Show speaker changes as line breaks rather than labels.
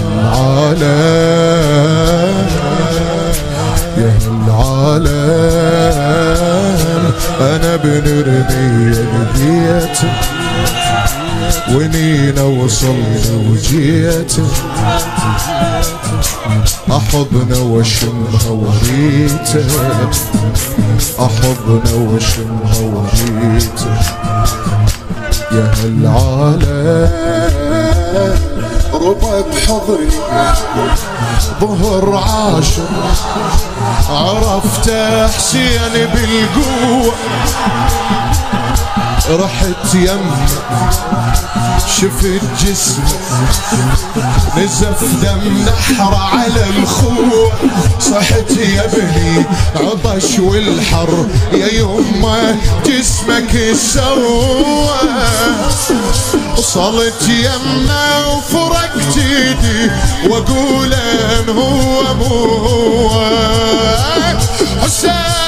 العالم يا العالم أنا بنرمي جيت ونين وصلنا وجيت احضن وشم هوريت احضن وشم هوريت يا هالعالم ربع بحضني ظهر عاشر عرفت حسين بالقوة. رحت يمه شفت جسمه نزف دم نحر على الخوة. صحت يا ابني عطش والحر. يا يمه جسمك سوى. وصلت يمه وفرقت ايدي وأقول إن هو مو حسين.